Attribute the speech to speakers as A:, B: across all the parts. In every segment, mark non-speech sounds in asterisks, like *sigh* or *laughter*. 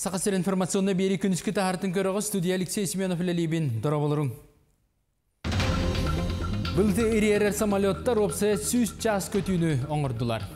A: Сақасыр информационны бері күніскі тағартын көріғі студия Алексей Семенов ләлейбін дұрабылырың. Бұлды әрер самолеттар опсая сүз час көтүйіні оңырдылар.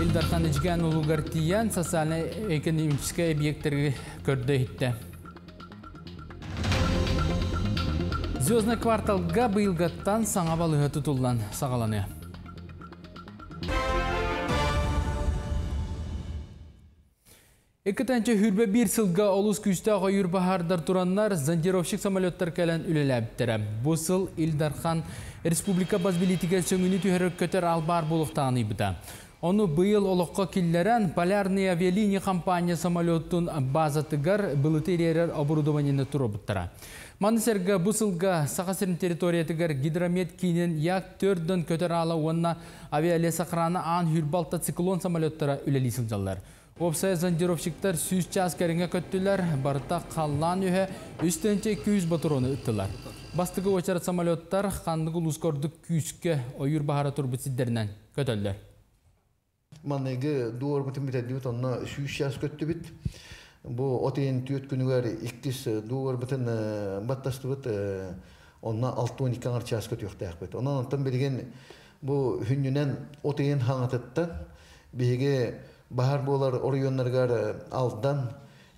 A: Илдархан Ижган Улугар Тиян социально-экономический объекттері көрді етті. Звездный кварталға бұйылғаттан саңа балығы тұтылдан сағаланы. Экітанчы хүрбе бір сылға олыс күшті ғойыр бағардар тұраннар зондировщик самолеттар кәлін үлеләбіттірі. Бұл сыл Илдархан Республика базбилитіге сөңіні түйірі көтер албар болуқтағаны бұда. Оны бұйыл олыққа келлерен Полярный авиалиния компания самолеттun базатыгар бұлытеререр оборудованияны тұры бұттыра. Манысерге бұсылға сақасырын территориятыгар гидромет кейінен як төрден көтер ала онына авиалеса қыраны ан хүрбалта циклон самолеттара үлелі сылжалар. Опсай зондировщиктар сүйіз час кәріңе көттілер, барыта қаллан үйе үстенче 200 батуроны үттілер. Бастығы очар самолеттар қандығы лұскордық күйіске ойыр бағара тұрбы сиддерінен көтілдер.
B: Маннеге дуор бутын битәдибит онна сүйіз час көтті бит. Бу отейін түйет күнігер иктис дуор бутын баттасты бит онна 6-12 аңар час көт yoqtaq bit. Ondan ondan bilgen bu hünnünen oteyін hаңатыттан биге Bahar bolar oriyonlargar aldan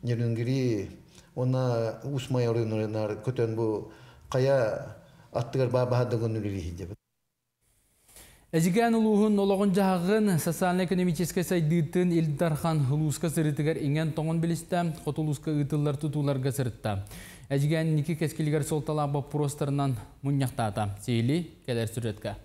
B: нерүнгири она усмай орионlar көтөн бу кая аттыгар ба бахадыгын үлери хиҗеп.
A: Әжіген ұлуғын олығын жағын социально-экономический сайдыйтын Илдархан Хулуска сырытыгар инген тоңын білісті, қотулуска ұтылар тұтуларға сырытта. Әжіген некі кәскелігер солталаба простарынан мұняқтата. Сейлі кәлер сүретке.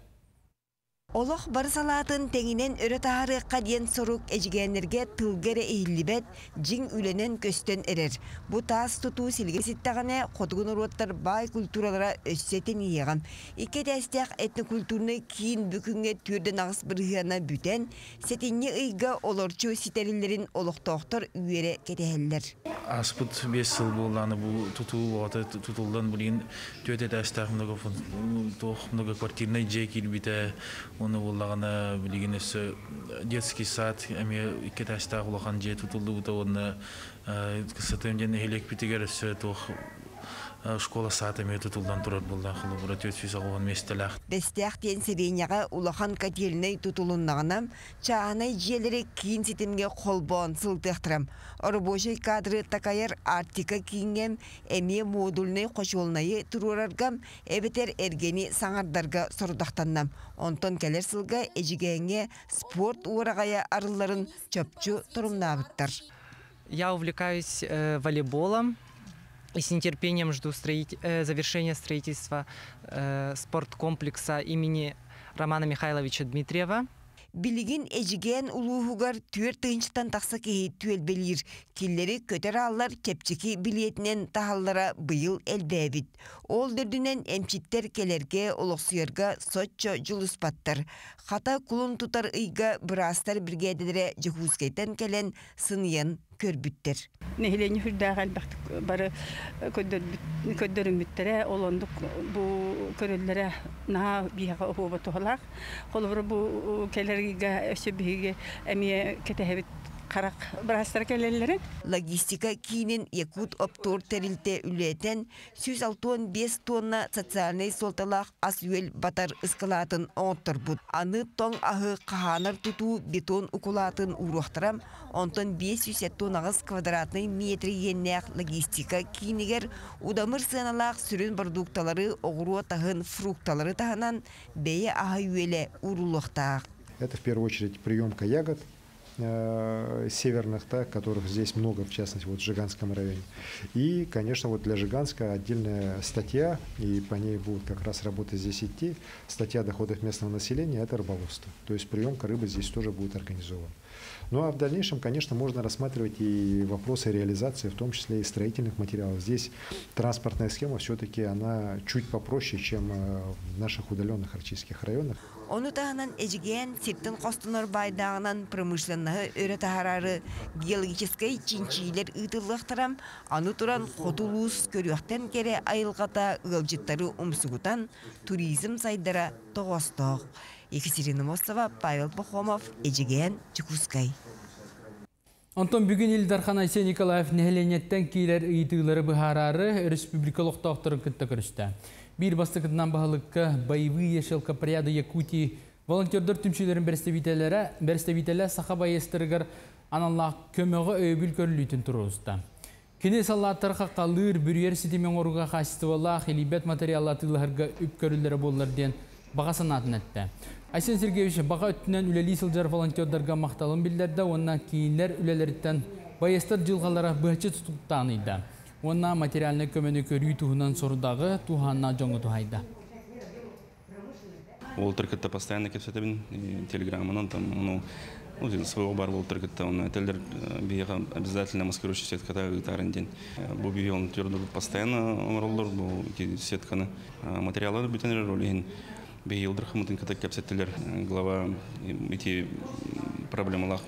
C: Олох бар салатын теңінен өрі тағары қаден сорук әжігенерге тылгері эйілібет жин үленен көстен әрер. Бұ таас тұту сілге сіттағаны қотығын ұруаттар бай культуралара өссетін иеғам. Ике дәстек этні культурны кейін бүкінге түрден ағыс бірғана бүтен, сетінне ұйға олорчу ситерілерін олықтоқтар үйері кетехеллер.
D: Аспыт бес сыл боланы бұл тұту оты тұтылдан білген төте квартирный жей оны болағана білген өсі детский сад школа сааты меті тұлдан тұрар болдан қылы бұра төт физа қоған местелақ.
C: Бестяқ тен сиренияға улахан кателіне тұтылыннағынам, чағанай желері кейін сетімге қолбон сылтықтырам. Орбошай кадры такайыр артика киінгем, әме модульный қошолнайы тұрураргам, әбетер әргені саңардарға сұрдақтаннам. Онтон кәлер сылға әжігенге спорт уырағая арыларын чөпчу тұрымнабыттар.
E: Я увлекаюсь э, волейболом, и с нетерпением жду строить, э, завершения строительства э, спорткомплекса имени Романа Михайловича Дмитриева.
C: Билигин эжиген улуугар түер тыынчтан тақса кеһи түөлбелир. Киллери көтөр аллар кепчики билетинен тахаллара быйыл элбэбит. Ол дөрдүнен эмчиттер келерге олоксуярга соччо жулуспаттар. Хата кулун тутар ыйга бырастар бригадалары жехускейтен келен көрбүттер.
F: Нехилени хүрдәгәл бахты бары көддөрүмүттере олондук бу көрөлләре на бияга оба тохлак. Колбыр бу келерге өсө биге әмие кетәһебит қарақ бірастар келелерін.
C: Логистика кейінен Якут оптор тәрілте үлетен 165 тонна социальный солталақ ас үйел батар ысқылатын оңттыр бұд. Аны тоң ағы қағанар тұту бетон ұқылатын ұруқтырам, онтон 500 тоннағыз квадратный метрі еннәқ логистика кейінігер удамыр сыналақ сүрін продукталары оғыру тағын фрукталары тағынан бәйе ағы үйелі ұрулықтақ.
G: Это в первую очередь приемка ягод, э, северных, да, которых здесь много, в частности, вот в Жиганском районе. И, конечно, вот для Жиганска отдельная статья, и по ней будут как раз работы здесь идти, статья доходов местного населения – это рыболовство. То есть приемка рыбы здесь тоже будет организована. Ну а в дальнейшем, конечно, можно рассматривать и вопросы реализации, в том числе и строительных материалов. Здесь транспортная схема все-таки она чуть попроще, чем э, в наших удаленных арктических районах.
C: Оны тағынан әжіген септін қостыныр байдағынан промышленнағы өрі тағарары геологическай чинчилер ұтылықтырам, аны туран хотулус көріқтен кере айылғата ғылжыттары умсугутан туризм сайдара тоғостық. Екатерина Мостова, Павел Пахомов, Эджиген, Чекускай.
A: Онтон бүгін Илдархан Айсен Николаев нәхеленеттен кейлер ыйтылары бұхарары республикалық тоқтырын күтті көрісті. Bir бастықытынан бағылыққа байвы ешілка пряды Якутии волонтердер түмшілерін берестевителі сақа байестырғыр аналлақ көміғы өйбіл көрілійтін тұрғызды. Кене саллаттар қаққалыр бүрер сетемен оруға қастывалақ елебет материалатыларға үп көрілдері болларден баға санатын әтті. Айсен Сергеевич баға өттінен үлелі сылжар волонтердарға мақталын білдерді, онна кейінлер үлелеріттен байестар жылғалара бұхачы тұтықтаныйды. Онна материалны көмені көрүй туғынан сордағы туғанна жоңы туғайды.
H: Ол түркітті постоянно кепсетебін телеграммынан там ну ну своего бар ол түркітті он телдер бияға обязательно маскирующий сеткада гитарын ден бұл бия он түрді постоянно омроллар бұл сетканы материалдар бүтенер ролейін бия йылдыр хымытын ката кепсеттелер глава эти проблемалар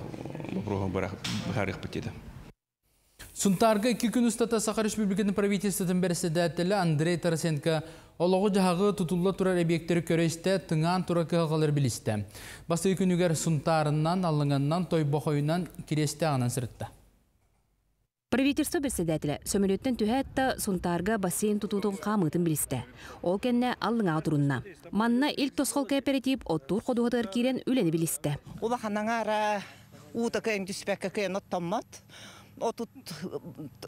H: вопрога барах бітеді
A: Сунтарга iki күн ұстата Саха Республикатын правительствотын бәрседәттілі Андрей Тарасенко олығы жағағы тұтулы тұрар объекттері көресті тыңан тұра кығалар білісті. Басы күнігер Сунтарынан, алыңаннан, той боқойынан кересті ағынан сұрытты.
I: Правительство председателя сөмөлөттен түһәтта сунтарга бассейн тутутун камытын билисте. Ол кенне аллыңа турунна. Манна илк тосхол кооператив оттур кодугатар кирен үлени билисте.
J: Ула ханаңара ута кайын түспәккә кайын оттаммат. Отут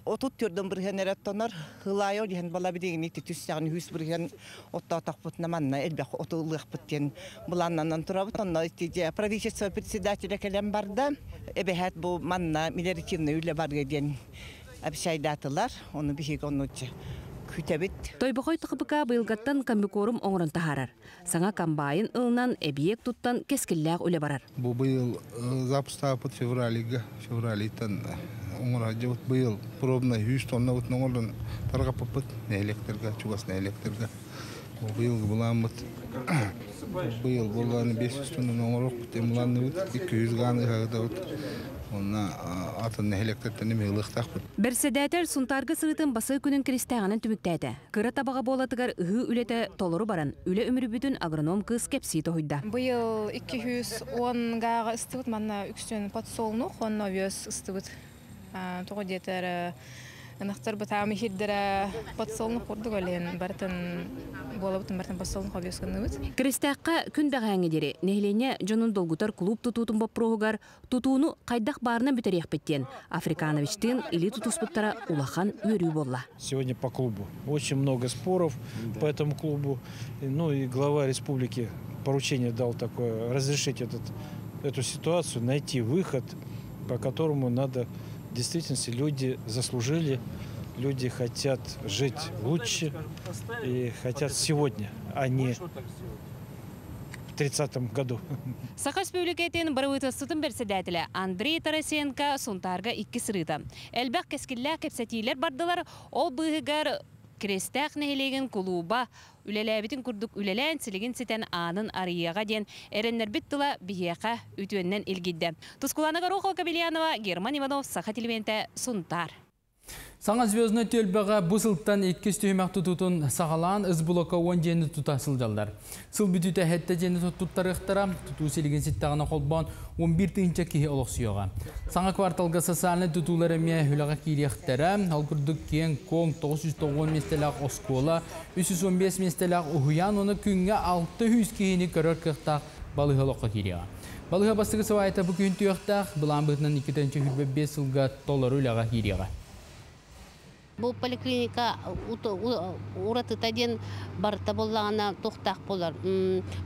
J: отут түрдөн бирген эреттонор хылайо диһен бала бидеген ити түссәгән хүс бирген отта тахпут наманна элбәх отулык биттен буланнан турабыт онна ити правительство председателя келем барда эбехат бу манна милеritивне үле бар деген абшайдатылар оны бихик оннучы күтәбит
I: Тойбохой тықыбыка быйылгаттан комбикорум оңырын тахарар. Саңа комбайын ылынан эбиек туттан кескилләг үле барар.
K: Бу быйыл запустапыт февралига, февралитан оңыра жабыт быйыл пробна 100 тонна бут оңырдан таргаппыт не электрга, чугас не электрга. Бу быйыл буламыт. Быйыл болганы 500 тонна оңырок бут, эмланны бут 200 ганы хагда бут. Онна атын нехелектеттен эме ылыктак бут.
I: Берседәтер сунтаргы сырытын басы күнін кристәғанын түміктәді. Кыра табаға болатыгар ыһы үлете толору баран, үле өмірі бүтін агроном кыз кепси тохуйда.
L: Быйыл 210 гага ыстыбыт, манна үкстен подсолнух, он овес ыстыбыт. Тоғы детер Нахтар бата михиддера подсолнух курдук олен бартын болабытын бартын подсолнух овес кыныбыт.
I: Кристәққа күн дәғәңі дере, нехлене жонун долгутар клуб тутутун боп прогугар, тутууну кайдах барына бүтерек беттен. Африкановичтин или тутуспыттара улахан өрүү болла.
M: Сегодня по клубу. Очень много споров по этому клубу. Ну и глава республики поручение дал такое, разрешить этот, эту ситуацию, найти выход, по которому надо в действительности люди заслужили, люди хотят жить лучше и хотят сегодня, а не в 30 году.
I: Саха Республикатын барыбыты сытын берседәтілі Андрей Тарасенко сунтарга икки сырыта. Әлбәк кескіллә кепсәтилер бардылар, ол бұғығар крестәк нәһелеген клуба үлеләбитин курдук үлелән силеген ситен анын арыяга ден эреннер биттыла бияка үтүеннен илгидде. Тускуланага Рухова Кабельянова, Герман Иванов, Саха Сунтар.
A: Саңа звездны төлбіға бұсылттан еткіз түймәк тұтутын сағалан ұз блока 10 жені тұта сылжалдар. Сыл бүтіті әтті жені тұттар ұқтыра, тұту селеген сеттағына қолбан 11 түйінче кейі олық сүйоға. Саңа кварталға сасалны тұтулары ме хүліға кейректері, ал күрдік кен коң 990 местелақ оскола, 315 местелақ ұхуян, оны күнге 600 кейіні көрір қықтақ балығы лоққа кейреға. Балыға бастығы сывайта бұл күн түйіқтақ, бұлан бұтынан 2-5 сылға толары үліға кейреға.
N: Бұл поликлиника уратытаден барта боллағана тоқтақ болар.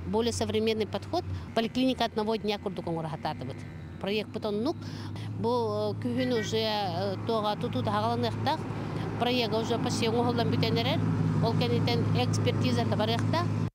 N: Более современный подход поликлиника одного дня курдукон урахататыбыт. Проект потом нук. Бұл күхін уже тоға туту тағаланықтақ. Проект уже почти оңғылдан бүтенерер. Ол кәнетен экспертиза табарықтақ.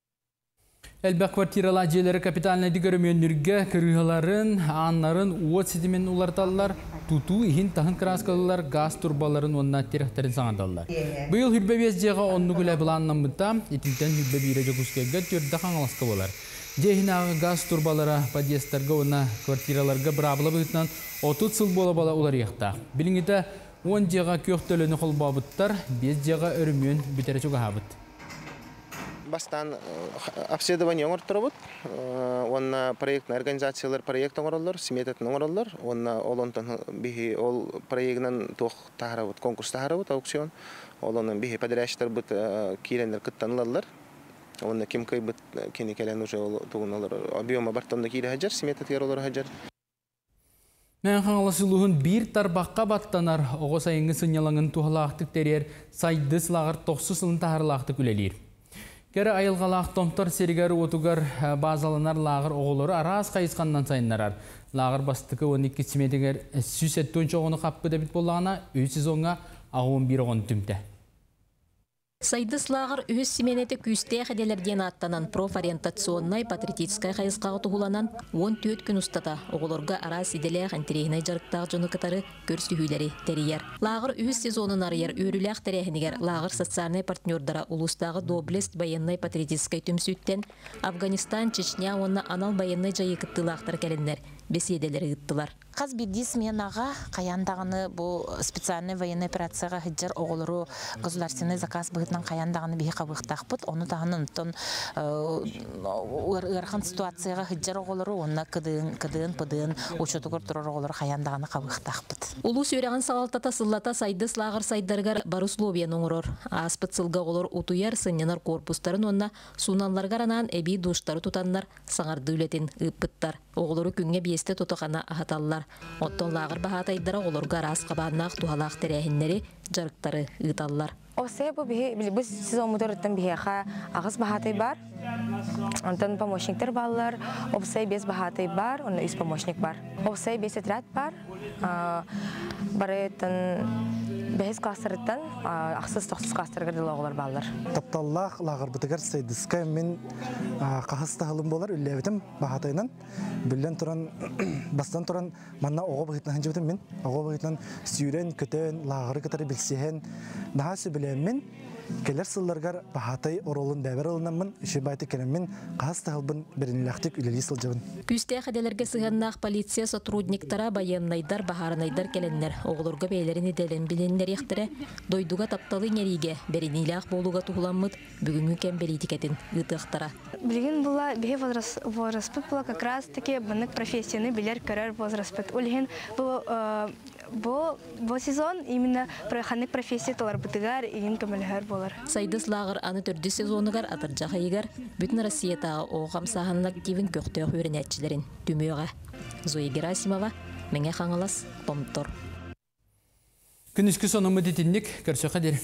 A: Әлбәк квартирала жерлері капиталына дигөрөмөннүргө кырыгаларын, аннарын уот сетимен уларталар, туту ихин тахын краскалылар газ турбаларын онна терехтерин саңадалар. Быйыл хүрбебес жеға онну күлә биланнан мыта, итинтен хүрбебире жогускеге төрді қаңаласка болар. Жехинағы газ турбалара подъездарға онна квартираларға брабыла бұйтынан 30 сыл бола бала улар яқта. Біліңіті 10 жеға көқтөліні қолбабыттар, 5 жеға өрімен чуға хабыт.
O: Бастан обследование оңортторобут онна проектный организациялар проект оңороллор сметатын оңороллор онна олонтон бихи ол проектнан тох тахарабыт конкурс тахарабыт аукцион. Олонун бихи подрядчиктар бут киирендер кыттанылалар. Онна ким кыйбыт кини келен уже ол тугуналар объема бартонда киире хаджар смета тияролор хаджар.
A: Мен хаңласылуғын бір тарбаққа баттанар. Оғы сайыңғы сынялаңын туғалақтық терер сайдыс лағыр тоқсы сылын тағырлақтық үлелер. Кәрі айылғалақ томтар серігер отугар базаланар лағыр оғылары арас қайысқаннан сайынларар. Лағыр бастықы 12 сметігер сүсетті өнші оғыны қаппы дәбіт болағына өй сезонға ағуын бір оғын түмді.
P: Сайдыс лагыр үз семенеті күсте хәделерден аттанан. Профориентационной патриотическай хайысқағы туғыланан 14 күн ұстата. Оғылырға ара сиделе хантерейіне жарықтағы жоны кытары көрсүхүлери терияр. Лагыр үз сезонын арыяр өріләқ тәрәхінігер лагыр социальный партнердара улустағы доблест военной патриотическай түмсүттен Афганистан, Чечня, онна анал военной жайы беседелері гыттылар.
Q: Қаз бидди сменаға қаяндағыны бұл специальный военный операцияға хиджар оғылыру государственный заказ бұғытнан қаяндағыны бейі қабықтақпыт. Оны тағыны ұнтын ырхан ситуацияға хиджар оғылыру, онына кыдыын, кыдыын, пыдыын, учетугар тұрар оғылыру қаяндағыны қабықтақпыт.
P: Улу сүйреген сағалтата сыллата сайды сылағыр сайдаргар барусловия оңырор. Аспыт сылға олар утуяр сынненар корпустарын онна суналларгар анан эби душтары тутаннар саңарды үлетін ыппыттар. Оғылыру күнге биесте тотоқана ахаталлар. Оттон лагыр бахатайдара олорга рас қабаннақ тухалақ тәрәхіннері жарықтары ыыталлар.
R: Осе бу сезон мутарыттан бихиха агыс бахатай бар. Антон помощниктер баллар, обсей без бахатай бар, из помощник бар. Обсей без бар. Бәһис класстарыттан ақсыз тоқсыз класстарға дилоғылар баллар.
S: Тапталлах лагыр бытыгар сайдыска мен қағыс тағылым болар үлләбітім бахатайнан. Бүллен туран *coughs* бастан туран манна оғы бұғытынан ханжыбытым мен. Оғы бұғытынан сүйрен, көтен, лагыры кытары білсеген. Нағасы білем мен келер сылларгар бахатай оролун бәбер ылынамын, үші байты келеммен қағыс тағылбын бірінләқтік үлелі сылжабын.
P: Күсте хәделерге сыганнақ полиция сотрудниктара баяннайдар, бахаранайдар келеннер, оғылырға бейлерін еделен біленнер ектірі, дойдуға тапталы нериге, берінилақ болуға туғыламмыд, бүгінгі кәм белитикетін ұтықтара.
T: Билигин була бихе возраспыт була как раз таки банык профессияны билер көрер возраспыт. Улигин бу бу бу сезон именно проханнык профессия талар бытыгар игин көмөлөр болар.
P: Сайдыс лагыр аны төрдү сезонугар атыржаха игер бүтүн Россиятагы оғам саханын активин көктөө хүренетчилерин түмөөгө. Зоя Герасимова, меңе хаңалас, Томтор.
A: Күнүскү сонуму дитинник, көрсөкө дер.